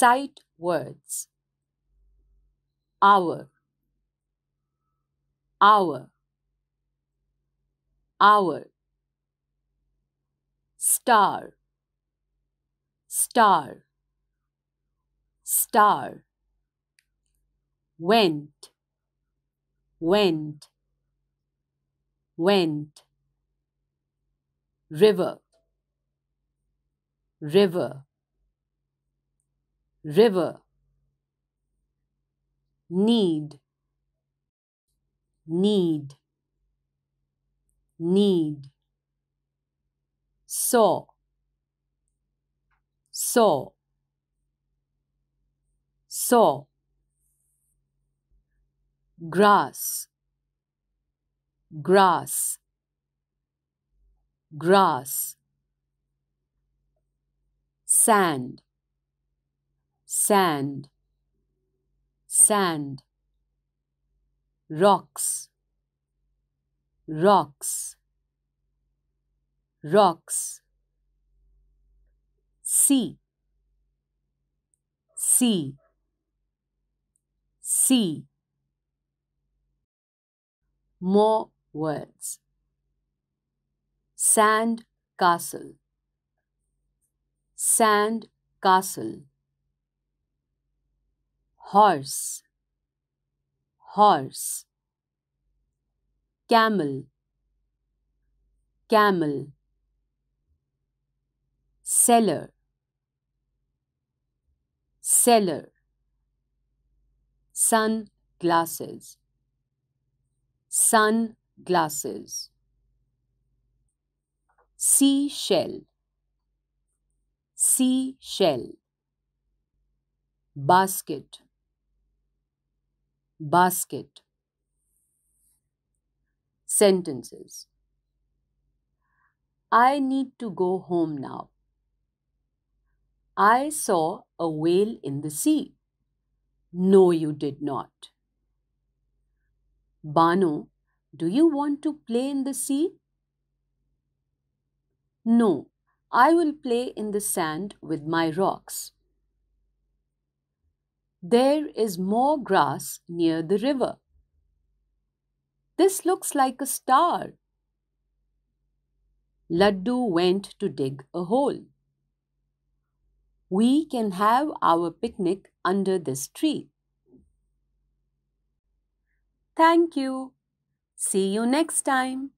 Sight words. Hour. Hour. Hour. Star. Star. Star. Went. Went. Went. River. River river need need need saw saw saw grass grass grass sand sand, sand, rocks, rocks, rocks, sea, sea, sea. More words. Sand castle, sand castle horse. Horse. Camel. Camel. Sun glasses sun glasses seashell. Seashell. Basket basket. Sentences I need to go home now. I saw a whale in the sea. No, you did not. Bano, do you want to play in the sea? No, I will play in the sand with my rocks. There is more grass near the river. This looks like a star. Laddu went to dig a hole. We can have our picnic under this tree. Thank you. See you next time.